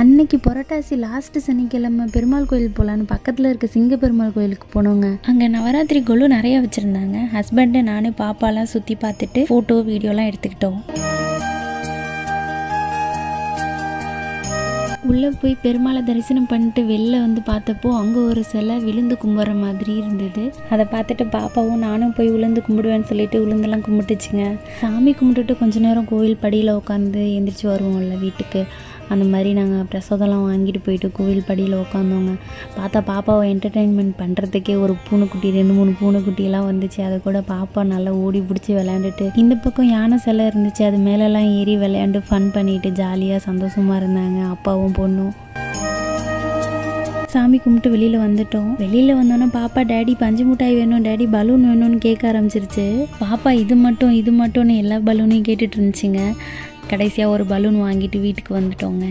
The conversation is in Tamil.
அன்னைக்கு புரட்டாசி லாஸ்ட் சனிக்கிழமை பெருமாள் கோயில் போகலான்னு பக்கத்தில் இருக்க சிங்க பெருமாள் கோயிலுக்கு போனோங்க. அங்கே நவராத்திரி கொலு நிறைய வச்சுருந்தாங்க. ஹஸ்பண்டு நானே பாப்பாலாம் சுற்றி பார்த்துட்டு ஃபோட்டோ வீடியோலாம் எடுத்துக்கிட்டோம். உள்ளே போய் பெருமாளை தரிசனம் பண்ணிட்டு வெளில வந்து பார்த்தப்போ அங்கே ஒரு சிலை விழுந்து கும்பிட்ற மாதிரி இருந்தது. அதை பார்த்துட்டு பாப்பாவும் நானும் போய் விழுந்து கும்பிடுவேன்னு சொல்லிட்டு விழுந்தெல்லாம் கும்பிட்டுச்சுங்க. சாமி கும்பிட்டுட்டு கொஞ்ச நேரம் கோயில் படியில் உட்காந்து எந்திரிச்சு வருவோம்ல வீட்டுக்கு. அந்த மாதிரி நாங்கள் பிரசாதம்லாம் வாங்கிட்டு போயிட்டு கோவில் படியில் உட்காந்தோங்க பார்த்தா பாப்பாவை என்டர்டெயின்மெண்ட் பண்ணுறதுக்கே ஒரு பூனைக்குட்டி ரெண்டு மூணு பூனைக்குட்டியெல்லாம் வந்துச்சு. அதை கூட பாப்பா நல்லா ஓடி பிடிச்சி விளையாண்டுட்டு. இந்த பக்கம் யானை சிலை இருந்துச்சு. அது மேலெல்லாம் ஏறி விளையாண்டு ஃபன் பண்ணிட்டு ஜாலியாக சந்தோஷமாக இருந்தாங்க அப்பாவும் பொண்ணும். சாமி கும்பிட்டு வெளியில் வந்துட்டோம். வெளியில் வந்தோன்னே பாப்பா டேடி பஞ்சு மிட்டாய் வேணும். டேடி பலூன் வேணும்னு கேட்க ஆரம்பிச்சிருச்சு. பாப்பா இது மட்டும் இது மட்டும்னு எல்லா பலூனையும் கேட்டுட்டு இருந்துச்சுங்க. கடைசியாக ஒரு பலூன் வாங்கிட்டு வீட்டுக்கு வந்துட்டோங்க.